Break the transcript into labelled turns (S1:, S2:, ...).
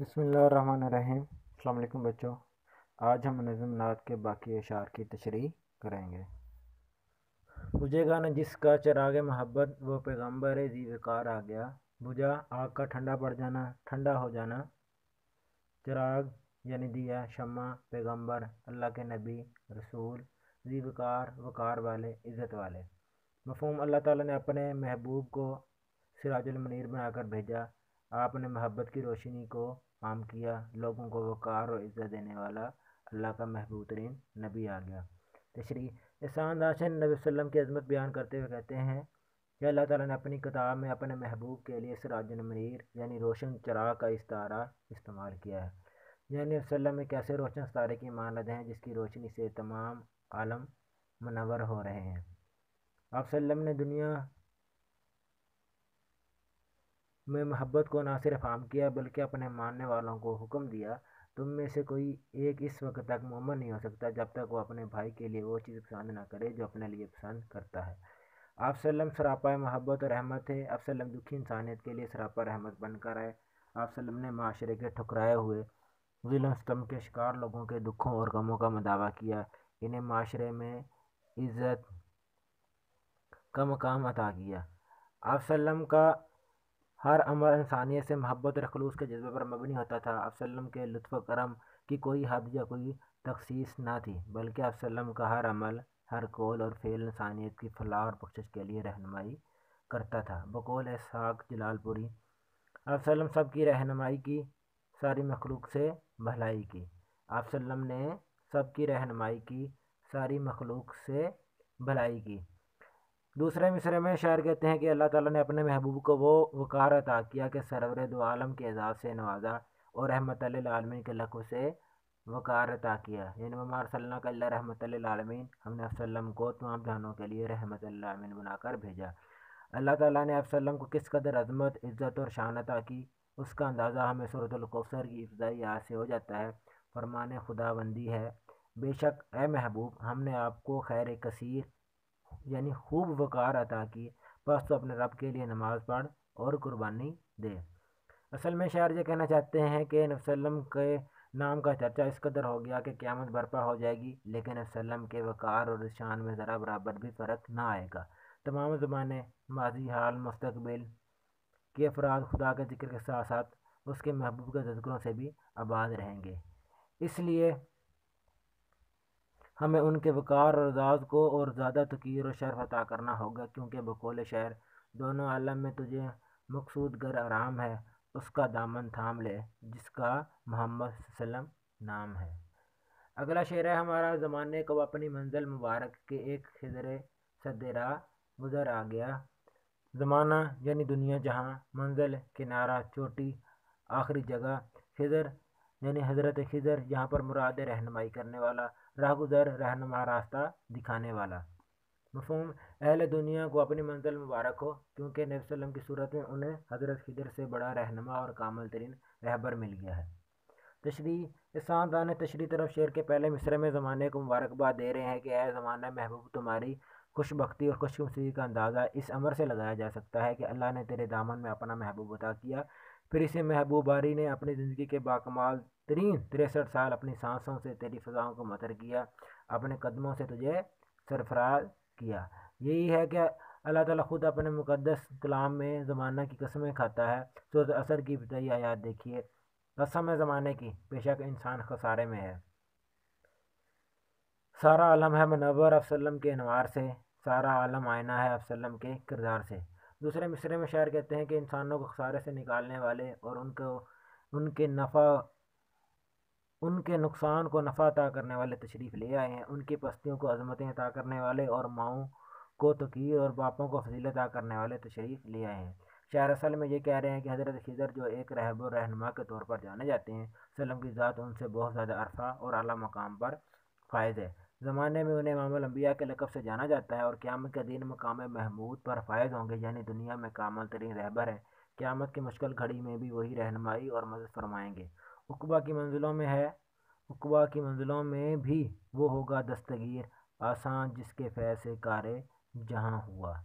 S1: बसमीम बच्चों। आज हम नज़म नात के बाकी अशार की तशरी करेंगे। बुझेगा न जिसका चराग मोहब्बत, वो पैगंबर जीवकार आ गया। बुझा, आग का ठंडा पड़ जाना, ठंडा हो जाना। चराग, यानी दिया शमा पैगंबर अल्लाह के नबी, रसूल जीवकार वकार वाले, इज़्ज़त वाले। मफहम अल्लाह ताला ने अपने महबूब को सिराजुलमनीर बनाकर भेजा। आपने मोहब्बत की रोशनी को आम किया, लोगों को वक़ार और इज़्ज़त देने वाला अल्लाह का महबूब तरीन नबी आ गया। तशरी एहसान दाशन नबी वसल्लम की अजमत बयान करते हुए कहते हैं कि अल्लाह ताला ने अपनी किताब में अपने महबूब के लिए सराजन मनीर, यानी रोशन चराग का इस्तारा इस्तेमाल किया है। यानी वसल्लम एक ऐसे रोशन सितारे की मानद हैं जिसकी रोशनी से तमाम आलम मनवर हो रहे हैं। आप सल्लम ने दुनिया में मोहब्बत को ना सिर्फ़ आम किया, बल्कि अपने मानने वालों को हुक्म दिया। तुम में से कोई एक इस वक्त तक मोमन नहीं हो सकता, जब तक वो अपने भाई के लिए वो चीज़ पसंद ना करे, जो अपने लिए पसंद करता है। आप सल्लम सरापा मोहब्बत और रहमत है। आप सल्लम दुखी इंसानियत के लिए सरापा रहमत बनकर आए। आप सल्लम ने माशरे के ठुकराए हुए स्तम के शिकार, लोगों के दुखों और गमों का मदावा किया। इन्हें माशरे में इज़्ज़त का मकाम अता किया। आप सल्लम का हर अमल इंसानियत से मोहब्बत और खलूस के जज्बे पर मबनी होता था। अफसलम के लुत्फ़ करम की कोई हद या कोई तखसीस ना थी, बल्कि अफसलम का हर अमल, हर कौल और फेल इंसानियत की फलाह और बख्शिश के लिए रहनमाई करता था। बकौल इसहाक जलालपुरी, अफसलम सब की रहनमाई की, सारी मखलूक से भलाई की। अफसलम ने सब की रहनमाई की, सारी मखलूक से भलाई की। दूसरे मिसरे में शायर कहते हैं कि अल्लाह ताला ने अपने महबूब को वो वकार अता किया कि सरवर दो आलम के एजाज़ से नवाजा और रहमत आलमीन के लखों से वकार अता किया। यानी ममार सल्ला का रहमत आलमीन हमने अफसलम को तमाम जहानों के लिए रहमत आलमीन बनाकर भेजा। अल्लाह ताला ने अफसलम को किस कदर अजमत, इज़्ज़त और शान अता की, उसका अंदाज़ा हमें सूरतलकौसर की इफ्जाई याद से हो जाता है। फरमान खुदाबंदी है, बेशक ए महबूब, हमने आपको खैर कसीर यानी खूब वक़ार अता की, बस तो अपने रब के लिए नमाज़ पढ़ और कुर्बानी दे। असल में शायर ये कहना चाहते हैं कि नबसम के नाम का चर्चा इस कदर हो गया कि क़्यामत बर्पा हो जाएगी, लेकिन वसल्लम के वक़ार और शान में ज़रा बराबर भी फ़र्क ना आएगा। तमाम ज़माने माजी हाल मुस्तबिल के अफराद खुदा के ज़िक्र के साथ साथ उसके महबूब के तस्करों से भी आबाद रहेंगे। इसलिए हमें उनके वक़ार और एजाज़ को और ज़्यादा तकीर और शर्फ अता करना होगा, क्योंकि बकौल शहर दोनों आलम में तुझे मकसूद गर आराम है, उसका दामन थाम ले, जिसका मोहम्मद सल्लम नाम है। अगला शेर है हमारा, ज़माने को अपनी मंजिल मुबारक के एक खजर सदरा गुज़र आ गया। ज़माना यानी दुनिया जहाँ मंजिल, किनारा, चोटी, आखिरी जगह खिजर यानी हज़रत खिजर यहाँ पर मुराद रहनमाई करने वाला राहगुजर रहनमा रास्ता दिखाने वाला। मफहम अहल दुनिया को अपनी मंजिल मुबारक हो, क्योंकि नबी की सूरत में उन्हें हज़रत खिदर से बड़ा रहनमा और कामल तरीन रहबर मिल गया है। तशरी इसान ने तशरी तरफ़ शेर के पहले मिसरे में ज़माने को मुबारकबाद दे रहे हैं कि अः ज़माना महबूब तुम्हारी खुशबख्ती और खुशखुशी का अंदाज़ा इस अमर से लगाया जा सकता है कि अल्लाह ने तेरे दामन में अपना महबूब अता किया फिर इसे महबूबारी ने अपनी ज़िंदगी के बाकमाल तरीन तिरसठ साल अपनी सांसों से, तेरी फ़जाओं को मतर किया, अपने कदमों से तुझे सरफराज किया। यही है कि अल्लाह ताला खुद अपने मुकद्दस कलाम में ज़माना की कस्में खाता है। तो असर की बताई आयात देखिए। कसम है ज़माने की, बेशक इंसान खसारे में है। सारा आलम है मनवर अफसलम के अनवार से, सारा आलम आयना है अफसलम के किरदार से। दूसरे मिसरे में शायर कहते हैं कि इंसानों को खसारे से निकालने वाले और उनको, उनके नफ़ा, उनके नुकसान को नफ़ा अता करने वाले तशरीफ़ ले आए हैं। उनकी पस्तियों को अजमतें अता करने वाले और माओं को तकीर और बापों को फजील अता करने वाले तशरीफ़ ले आए हैं। शायर असल में ये कह रहे हैं कि हज़रत खिजर जो एक रहब और रहनमा के तौर पर जाने जाते हैं, सलम की ज़ात उनसे बहुत ज़्यादा अरफा और अला मकाम पर फायद है। ज़माने में उन्हें मामल अम्बिया के लकब से जाना जाता है और क़्यामत के दिन मकाम महमूद पर फायद होंगे, यानी दुनिया में कामल तरीन रहबर है। क़्यामत की मुश्किल घड़ी में भी वही रहनमाई और मदद फरमाएँगे। उकबा की मंजिलों में है, उकबा की मंजिलों में भी वो होगा दस्तगीर, आसान जिसके फैसे कारे जहाँ हुआ।